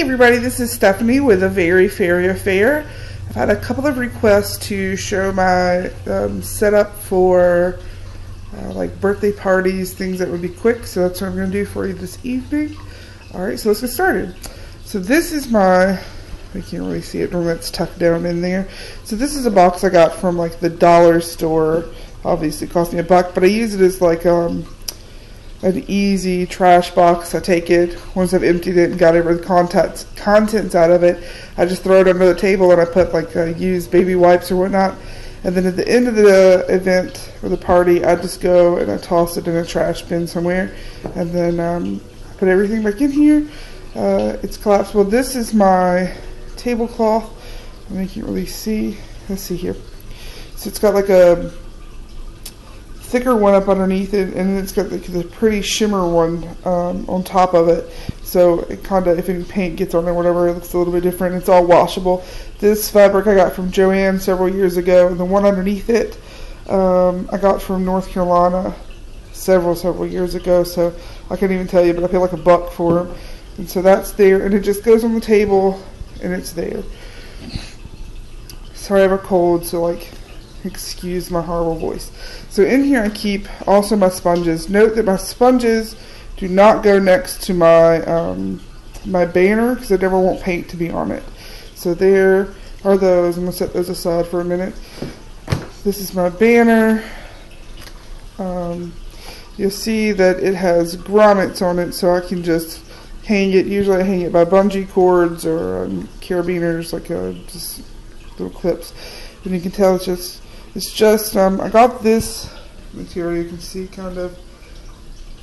Everybody, this is Stephanie with a Very Fairy Affair. I've had a couple of requests to show my um, setup for uh, like birthday parties, things that would be quick, so that's what I'm going to do for you this evening. Alright, so let's get started. So this is my, I can't really see it it's tucked down in there. So this is a box I got from like the dollar store. Obviously it cost me a buck, but I use it as like um, an easy trash box. I take it once I've emptied it and got every contents contents out of it. I just throw it under the table and I put like uh, used baby wipes or whatnot. And then at the end of the event or the party, I just go and I toss it in a trash bin somewhere, and then um, put everything back in here. Uh, it's collapsible. This is my tablecloth. I can't really see. Let's see here. So it's got like a thicker one up underneath it, and it's got the, the pretty shimmer one um, on top of it. So it kind of, if any paint gets on or whatever, it looks a little bit different. It's all washable. This fabric I got from Joann several years ago, and the one underneath it um, I got from North Carolina several, several years ago. So I can't even tell you, but I paid like a buck for them. And so that's there, and it just goes on the table, and it's there. Sorry, I have a cold, so like Excuse my horrible voice. So in here I keep also my sponges. Note that my sponges do not go next to my um, my banner because I never want paint to be on it. So there are those. I'm going to set those aside for a minute. This is my banner. Um, you'll see that it has grommets on it so I can just hang it. Usually I hang it by bungee cords or um, carabiners, like uh, just little clips. And you can tell it's just it's just, um, I got this material, you can see kind of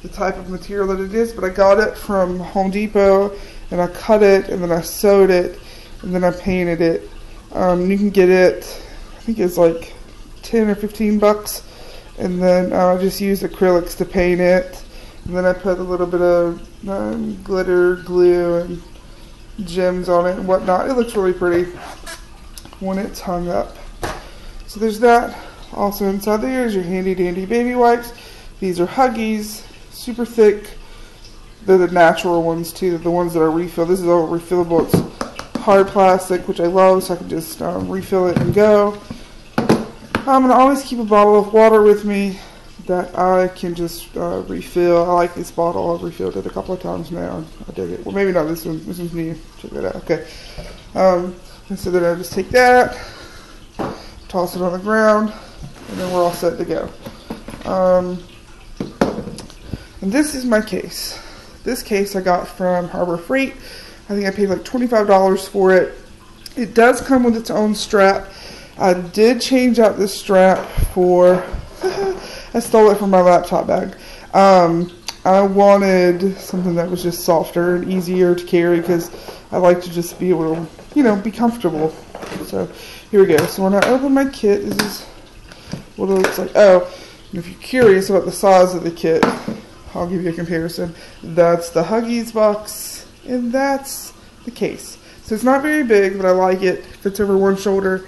the type of material that it is, but I got it from Home Depot and I cut it and then I sewed it and then I painted it. Um, you can get it, I think it's like 10 or 15 bucks. And then uh, I just used acrylics to paint it. And then I put a little bit of um, glitter, glue, and gems on it and whatnot. It looks really pretty when it's hung up. So there's that. Also inside there is your handy dandy baby wipes. These are Huggies, super thick. They're the natural ones too, the ones that are refilled. This is all refillable. It's hard plastic, which I love, so I can just um, refill it and go. I'm going to always keep a bottle of water with me that I can just uh, refill. I like this bottle. I've refilled it a couple of times now. I dig it. Well, maybe not this one. This one's new. Check that out. Okay. Um, so then I just take that toss it on the ground, and then we're all set to go. Um, and this is my case. This case I got from Harbor Freight. I think I paid like $25 for it. It does come with its own strap. I did change out this strap for, I stole it from my laptop bag. Um, I wanted something that was just softer and easier to carry because I like to just be able to, you know, be comfortable. So here we go. So when I open my kit, this is what it looks like. Oh, if you're curious about the size of the kit, I'll give you a comparison. That's the Huggies box, and that's the case. So it's not very big, but I like it. Fits over one shoulder,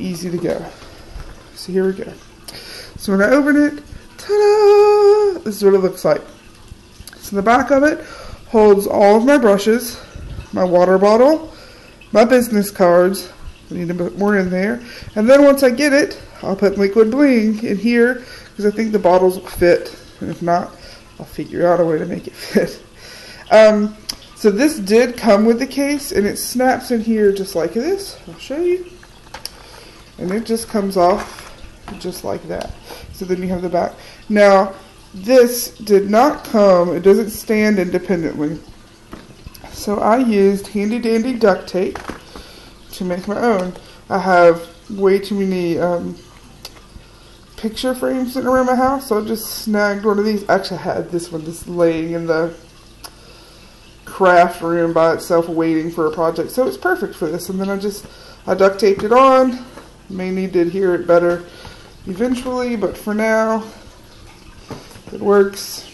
easy to go. So here we go. So when I open it, ta-da! This is what it looks like. So the back of it holds all of my brushes, my water bottle, my business cards, I need to put more in there. And then once I get it, I'll put liquid bling in here because I think the bottles will fit. And if not, I'll figure out a way to make it fit. Um, so this did come with the case and it snaps in here just like this. I'll show you. And it just comes off just like that. So then you have the back. Now, this did not come, it doesn't stand independently. So I used handy dandy duct tape to make my own. I have way too many um, picture frames sitting around my house, so I just snagged one of these. Actually, I had this one just laying in the craft room by itself waiting for a project, so it's perfect for this. And then I just, I duct taped it on. May need to adhere it better eventually, but for now, it works.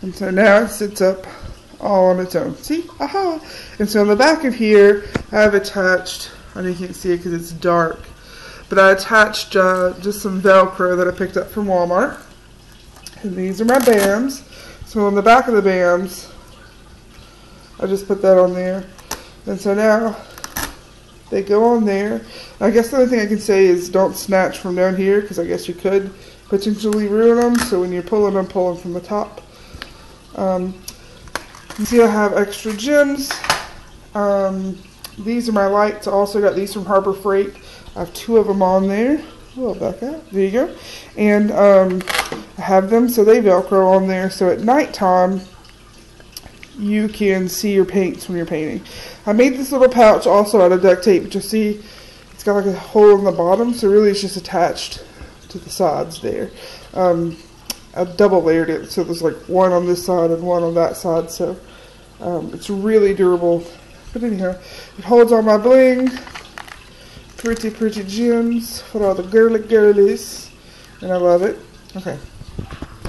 And so now it sits up all on its own. See? Aha! And so on the back of here, I have attached, I know you can't see it because it's dark, but I attached uh, just some Velcro that I picked up from Walmart. And these are my BAMs. So on the back of the BAMs, I just put that on there. And so now they go on there. I guess the only thing I can say is don't snatch from down here because I guess you could potentially ruin them. So when you're pulling them, pull them from the top. Um, see I have extra gems. Um, these are my lights. I also got these from Harbor Freight. I have two of them on there. Oh, back. There you go. And um, I have them so they Velcro on there. So at nighttime, you can see your paints when you're painting. I made this little pouch also out of duct tape, but you'll see it's got like a hole in the bottom, so really it's just attached to the sides there. Um, I double layered it, so there's like one on this side and one on that side, so um, it's really durable. But anyhow, it holds all my bling, pretty, pretty gems for all the girly girlies, and I love it. Okay.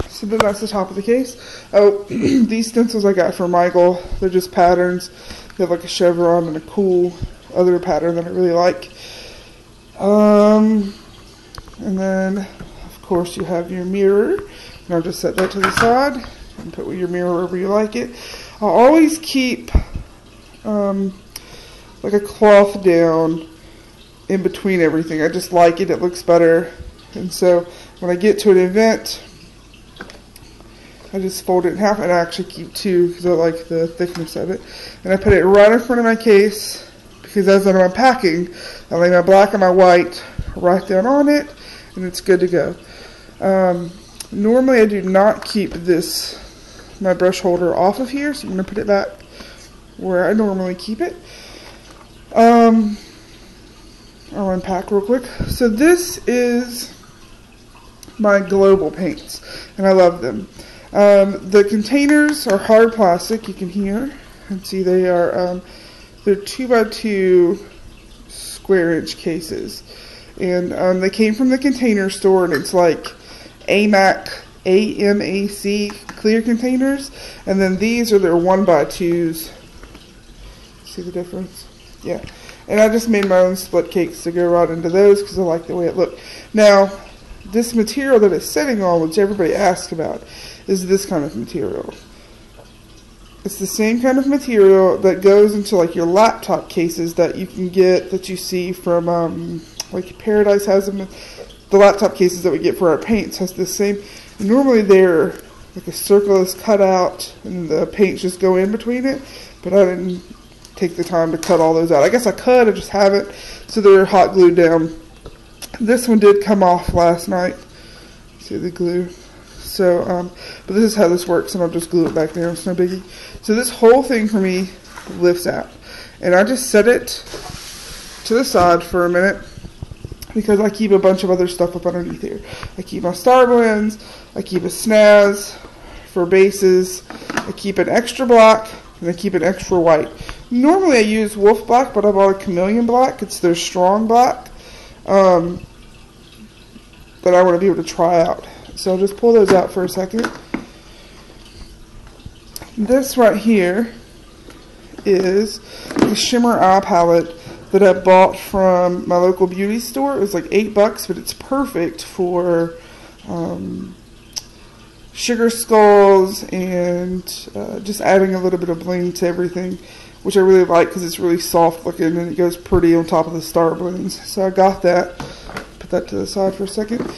So then that's the top of the case. Oh, these stencils I got from Michael. They're just patterns. They have like a chevron and a cool other pattern that I really like. Um, and then, of course, you have your mirror. I'll just set that to the side and put your mirror wherever you like it. I'll always keep um, like a cloth down in between everything. I just like it. It looks better. And so when I get to an event, I just fold it in half and I actually keep two because I like the thickness of it. And I put it right in front of my case because as I'm unpacking, I lay my black and my white right down on it and it's good to go. Um, normally I do not keep this, my brush holder off of here, so I'm going to put it back where I normally keep it. Um, I'll unpack real quick. So this is my global paints and I love them. Um, the containers are hard plastic. You can hear and see they are um, they're two by two square inch cases, and um, they came from the container store, and it's like AMAC AMAC clear containers, and then these are their one by twos. See the difference? Yeah. And I just made my own split cakes to go right into those because I like the way it looked. Now, this material that it's sitting on, which everybody asks about, is this kind of material. It's the same kind of material that goes into like your laptop cases that you can get that you see from um, like Paradise has them. The laptop cases that we get for our paints has the same. Normally they're like a circle is cut out and the paints just go in between it, but I didn't take the time to cut all those out. I guess I could, I just haven't. So they're hot glued down. This one did come off last night. See the glue. So, um, but this is how this works, and I'll just glue it back there. It's no biggie. So this whole thing for me lifts out, and I just set it to the side for a minute because I keep a bunch of other stuff up underneath here. I keep my Starblends, I keep a snaz for bases, I keep an extra black, and I keep an extra white. Normally I use Wolfe black, but I bought a Cameleon black. It's their strong black um, that I want to be able to try out. So I'll just pull those out for a second. This right here is the Shimmer Eye Palette that I bought from my local beauty store. It was like eight bucks, but it's perfect for um, sugar skulls and uh, just adding a little bit of bling to everything, which I really like because it's really soft looking and it goes pretty on top of the Starblends. So I got that. Put that to the side for a second.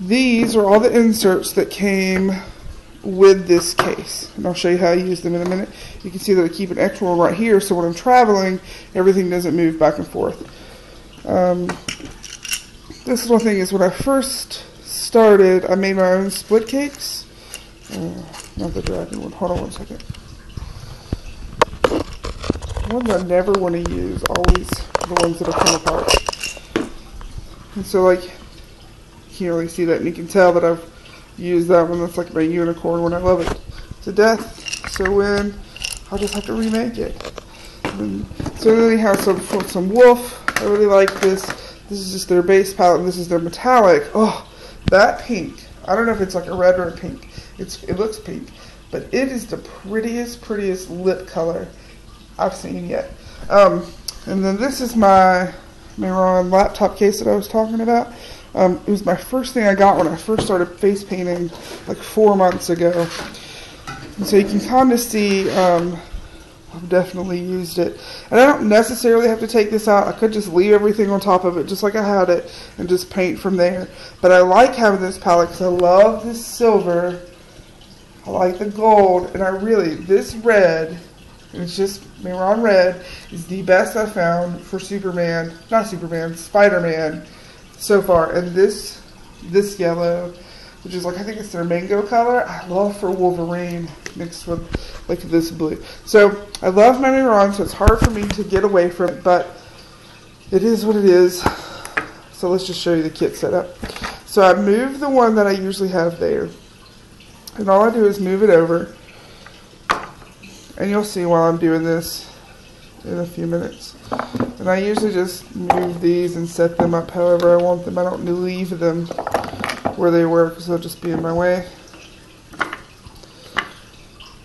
These are all the inserts that came with this case. And I'll show you how I use them in a minute. You can see that I keep an extra one right here so when I'm traveling, everything doesn't move back and forth. Um, this one thing is when I first started, I made my own split cakes. Uh, not the dragon one. Hold on one second. The Ones I never want to use, always the ones that are come apart. And so like you can't really see that, and you can tell that I've used that one. That's like my unicorn one. I love it to death. So when I'll just have to remake it. And so then they have some some Wolfe. I really like this. This is just their base palette, and this is their metallic. Oh, that pink. I don't know if it's like a red or a pink. It's it looks pink, but it is the prettiest, prettiest lip color I've seen yet. Um, and then this is my Mehron laptop case that I was talking about. Um, it was my first thing I got when I first started face painting like four months ago. And so you can kind of see um, I've definitely used it. And I don't necessarily have to take this out. I could just leave everything on top of it just like I had it and just paint from there. But I like having this palette because I love this silver. I like the gold. And I really, this red, it's just Mehron Red, is the best I found for Superman, not Superman, Spider-Man so far. And this, this yellow, which is like, I think it's their mango color, I love for Wolverine mixed with like this blue. So I love my Mehron, so it's hard for me to get away from it, but it is what it is. So let's just show you the kit setup. So I move the one that I usually have there. And all I do is move it over. And you'll see while I'm doing this in a few minutes. And I usually just move these and set them up however I want them. I don't leave them where they were because they'll just be in my way.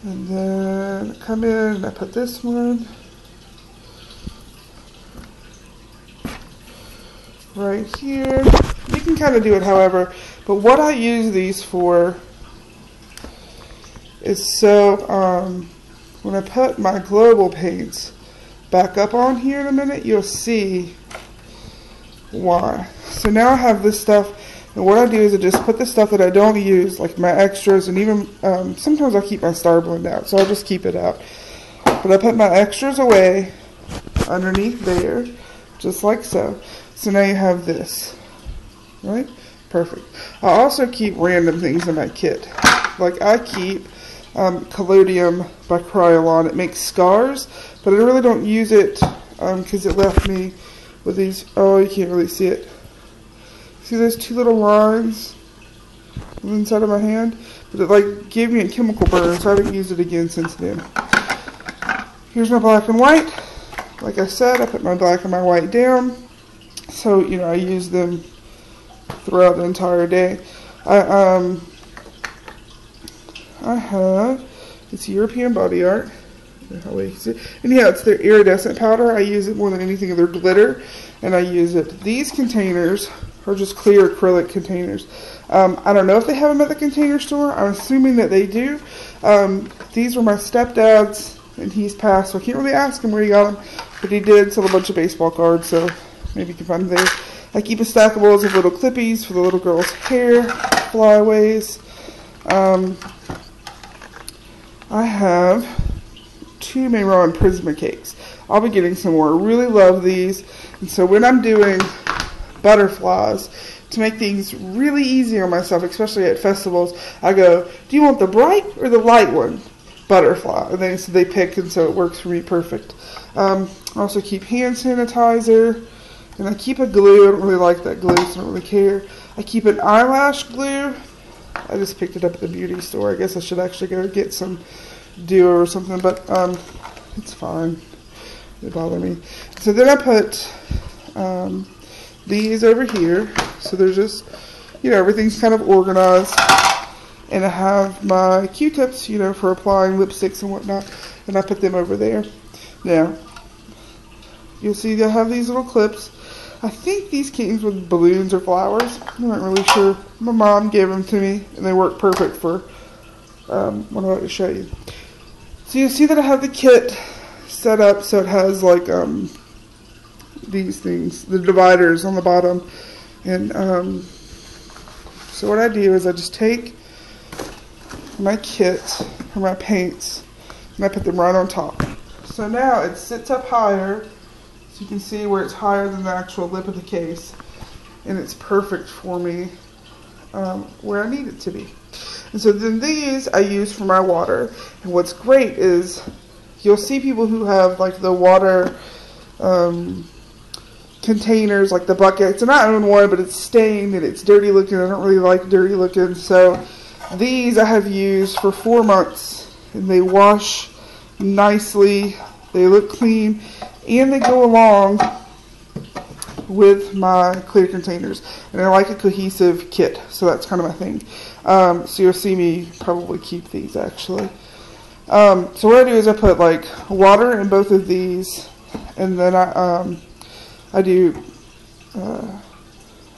And then I come in and I put this one right here. You can kind of do it however, but what I use these for is so um, when I put my global paints back up on here in a minute, you'll see why. So now I have this stuff and what I do is I just put the stuff that I don't use, like my extras, and even um, sometimes I keep my Starblend out, so I'll just keep it out. But I put my extras away underneath there, just like so. So now you have this, right? Perfect. I also keep random things in my kit. Like I keep um, Collodium by Kryolan. It makes scars, but I really don't use it because um, it left me with these, oh, you can't really see it See those two little lines on the inside of my hand? But it like gave me a chemical burn, so I haven't used it again since then. Here's my black and white. Like I said, I put my black and my white down. So, you know, I use them throughout the entire day. I, um, I have, it's European Body Art. And yeah, it's their iridescent powder. I use it more than anything. Their glitter, and I use it. These containers are just clear acrylic containers. Um, I don't know if they have them at the container store. I'm assuming that they do. Um, these were my stepdad's, and he's passed, so I can't really ask him where he got them, but he did sell a bunch of baseball cards, so maybe you can find them there. I keep a stack of of little clippies for the little girl's hair, flyaways. Um, I have two Mehron Prismacakes. I'll be getting some more. I really love these. And so when I'm doing butterflies to make things really easy on myself, especially at festivals. I go, do you want the bright or the light one? Butterfly. And then so they pick, and so it works for me perfect. Um, I also keep hand sanitizer, and I keep a glue. I don't really like that glue, so I don't really care. I keep an eyelash glue. I just picked it up at the beauty store. I guess I should actually go get some duo or something, but um, it's fine. They bother me. So then I put um, these over here. So there's just, you know, everything's kind of organized. And I have my Q-tips, you know, for applying lipsticks and whatnot. And I put them over there. Now, you'll see I have these little clips. I think these came with balloons or flowers. I'm not really sure. My mom gave them to me, and they work perfect for um, what I'm about to show you. So you'll see that I have the kit set up so it has like um, these things, the dividers on the bottom. And um, so what I do is I just take my kit or my paints and I put them right on top. So now it sits up higher, so you can see where it's higher than the actual lip of the case. And it's perfect for me um, where I need it to be. And so then these I use for my water. And what's great is you'll see people who have like the water um, containers, like the buckets, and I own one, but it's stained and it's dirty looking. I don't really like dirty looking. So these I have used for four months and they wash nicely. They look clean and they go along with my clear containers. And I like a cohesive kit, so that's kind of my thing. Um, so you'll see me probably keep these actually. Um, so what I do is I put like water in both of these and then I um, I do, uh,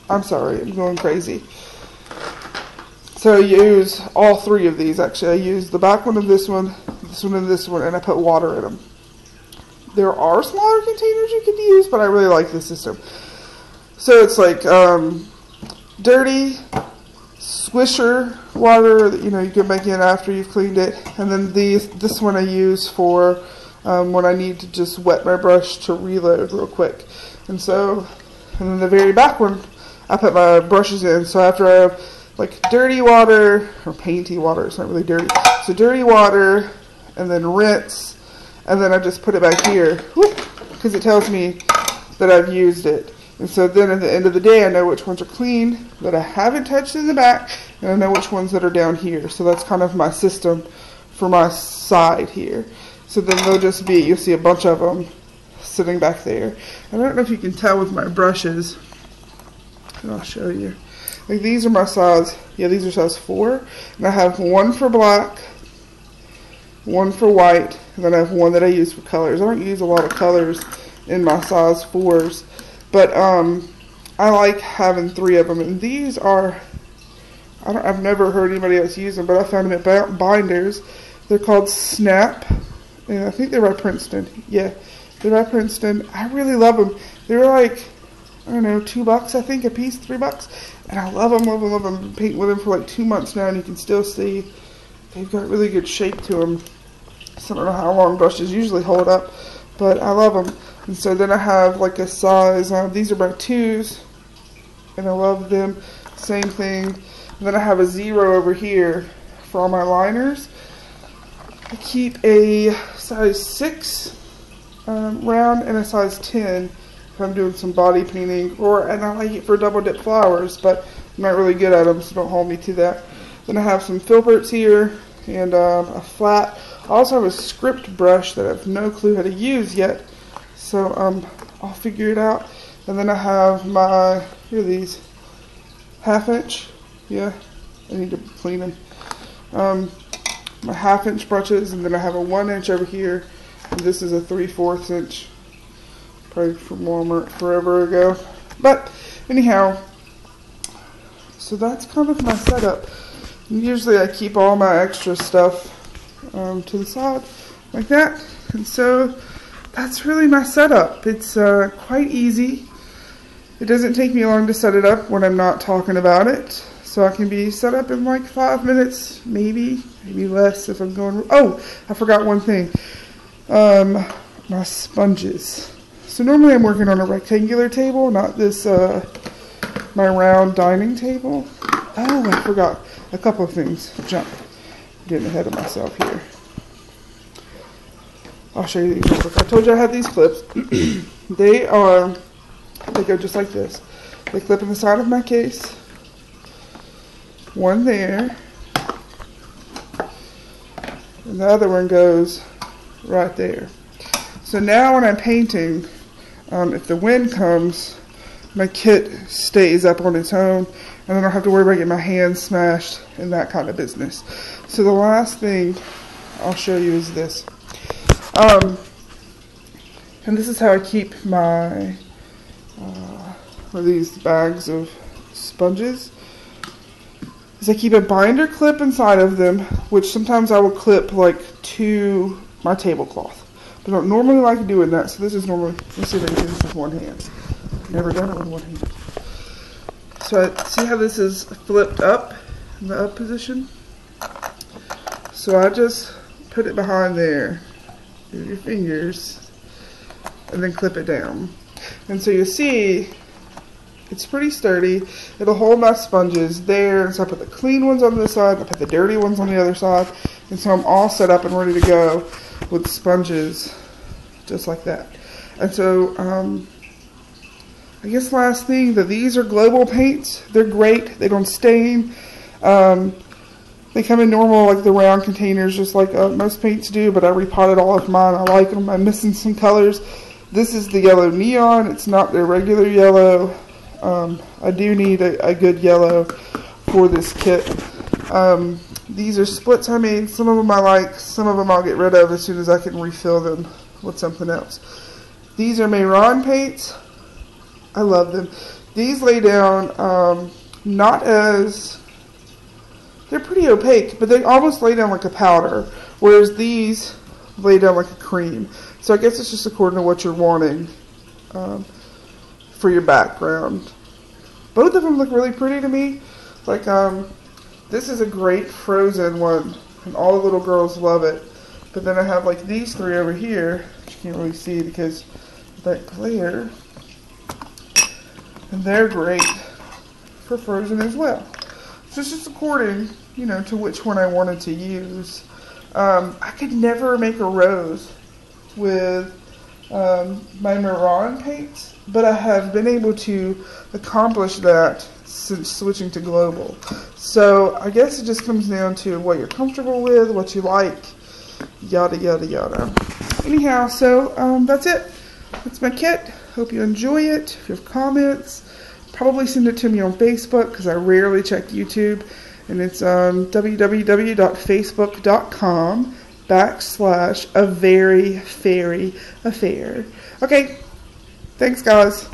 I'm sorry, I'm going crazy. So I use all three of these actually. I use the back one of this one, this one and this one, and I put water in them. There are smaller containers you could use, but I really like this system. So it's like um, dirty, swisher water that you know you go back in after you've cleaned it, and then these this one I use for um, when I need to just wet my brush to reload real quick. And so, and then the very back one I put my brushes in. So after I have like dirty water or painty water, it's not really dirty. So dirty water, and then rinse, and then I just put it back here because it tells me that I've used it. And so then at the end of the day, I know which ones are clean that I haven't touched in the back, and I know which ones that are down here. So that's kind of my system for my side here. So then they'll just be, you'll see a bunch of them sitting back there. I don't know if you can tell with my brushes. I'll show you. Like these are my size, yeah, these are size four. And I have one for black, one for white, then I have one that I use for colors. I don't use a lot of colors in my size fours but um, I like having three of them, and these are. I don't, I've never heard anybody else use them, but I found them at Binders. They're called Snap, and I think they're by Princeton. Yeah, they're by Princeton. I really love them. They're like, I don't know, two bucks I think a piece, three bucks, and I love them, love them, love them. I've been painting with them for like two months now, and you can still see they've got really good shape to them. I don't know how long brushes usually hold up, but I love them. And so then I have like a size, uh, these are my twos, and I love them. Same thing. And then I have a zero over here for all my liners. I keep a size 6 um, round and a size 10 if I'm doing some body painting. Or And I like it for double dip flowers, but I'm not really good at them, so don't hold me to that. Then I have some filberts here and um, a flat. I also have a script brush that I have no clue how to use yet. So um, I'll figure it out. And then I have my, here these, half inch. Yeah, I need to clean them. Um, my half inch brushes, and then I have a one inch over here. And this is a three fourths inch, probably from Walmart forever ago. But anyhow, so that's kind of my setup. Usually I keep all my extra stuff um, to the side like that. And so that's really my setup. It's uh, quite easy. It doesn't take me long to set it up when I'm not talking about it. So I can be set up in like five minutes, maybe, maybe less if I'm going. Oh, I forgot one thing. Um, my sponges. So normally I'm working on a rectangular table, not this, uh, my round dining table. Oh, I forgot a couple of things. Jump. Getting ahead of myself here. I'll show you these. I told you I had these clips. they are, they go just like this. They clip in the side of my case. One there. And the other one goes right there. So now when I'm painting, um, if the wind comes, my kit stays up on its own and I don't have to worry about getting my hands smashed and that kind of business. So the last thing I'll show you is this. Um, and this is how I keep my uh, these bags of sponges. Is I keep a binder clip inside of them, which sometimes I will clip like to my tablecloth. But I don't normally like doing that, so this is normally, let's see if I can do this with one hand. Never done it with one hand. So I, see how this is flipped up in the up position? So I just put it behind there Use your fingers and then clip it down. And so you see it's pretty sturdy. It'll hold my sponges there. So I put the clean ones on this side, I put the dirty ones on the other side. And so I'm all set up and ready to go with sponges just like that. And so, um, I guess last thing, that these are global paints. They're great. They don't stain. Um, they come in normal, like the round containers, just like uh, most paints do, but I repotted all of mine. I like them. I'm missing some colors. This is the yellow neon. It's not their regular yellow. Um, I do need a, a, good yellow for this kit. Um, these are splits I made. Some of them I like. Some of them I'll get rid of as soon as I can refill them with something else. These are Mehron paints. I love them. These lay down um, not as they're pretty opaque, but they almost lay down like a powder. Whereas these lay down like a cream. So I guess it's just according to what you're wanting um, for your background. Both of them look really pretty to me. Like, um, this is a great frozen one, and all the little girls love it. But then I have like these three over here, you can't really see because that glare. And they're great for frozen as well. So it's just according, you know, to which one I wanted to use. Um, I could never make a rose with um, my Mehron paints, but I have been able to accomplish that since switching to global. So I guess it just comes down to what you're comfortable with, what you like, yada yada yada. Anyhow, so um, that's it. That's my kit. Hope you enjoy it. If you have comments, probably send it to me on Facebook because I rarely check YouTube. And it's um, www.facebook.com backslash a very fairy affair. Okay, thanks guys.